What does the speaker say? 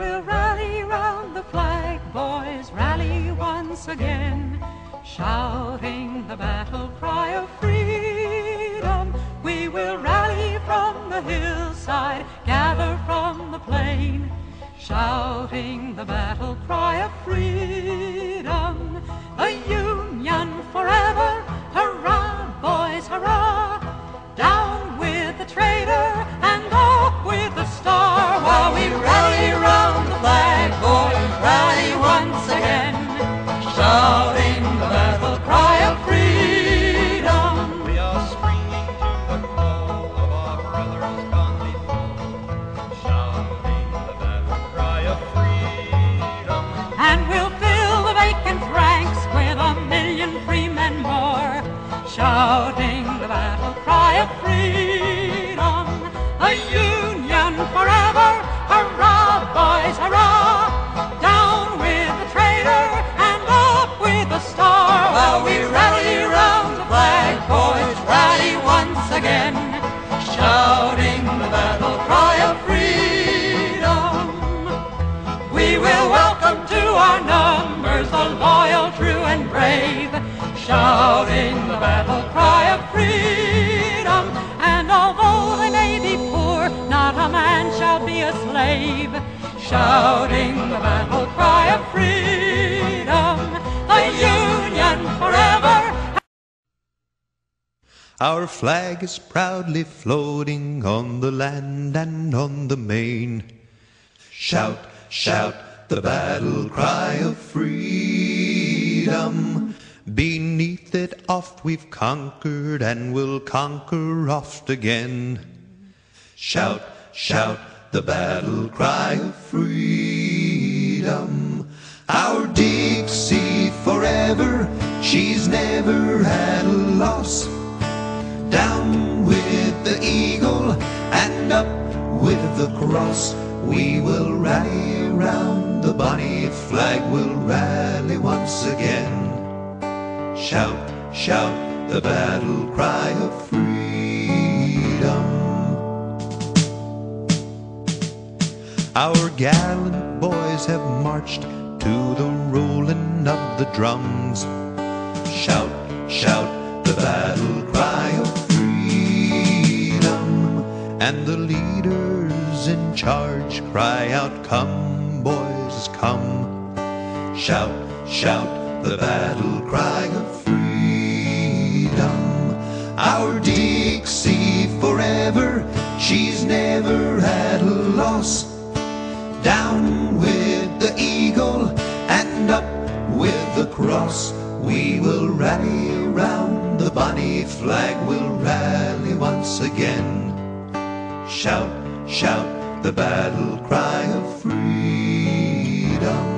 will rally round the flag, boys, rally once again, shouting the battle cry of freedom. We will rally from the hillside, gather from the plain, shouting the battle cry of freedom. Shouting the battle cry of freedom. Slave, shouting the battle cry of freedom. The Union forever. Our flag is proudly floating on the land and on the main. Shout, shout the battle cry of freedom. Beneath it oft we've conquered and will conquer oft again. Shout, shout the battle cry of freedom. Our Dixie forever, she's never had a loss. Down with the eagle and up with the cross. We will rally round the bonny flag, will rally once again. Shout, shout the battle cry of freedom. Our gallant boys have marched to the rolling of the drums. Shout, shout the battle cry of freedom. And the leaders in charge cry out, Come, boys, come. Shout, shout the battle cry of freedom. Our Dixie forever, she's never had a loss. Down with the eagle and up with the cross. We will rally round the bonny flag, we'll rally once again. Shout, shout the battle cry of freedom.